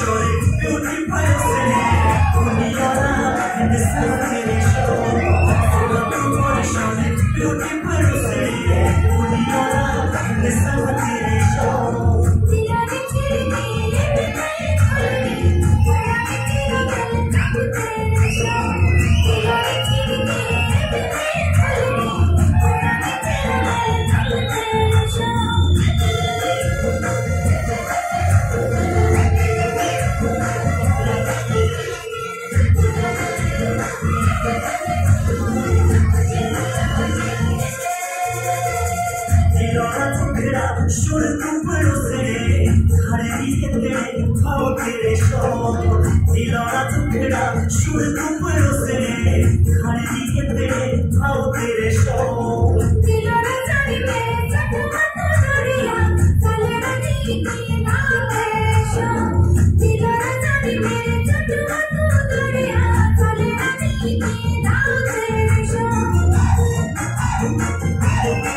Beauty, beauty, beauty, beauty, beauty, beauty, beauty, beauty, the beauty, beauty, beauty, beauty, beauty, सुर कुपड़ो से हरी के भाव तेरे शोर दिलाना टुकड़ा सुर कुपड़ो से हरी के भाव तेरे शोर दिलाना सारी मेरे चट मत गोरिया कलर नी की ना है शोर दिलाना I'm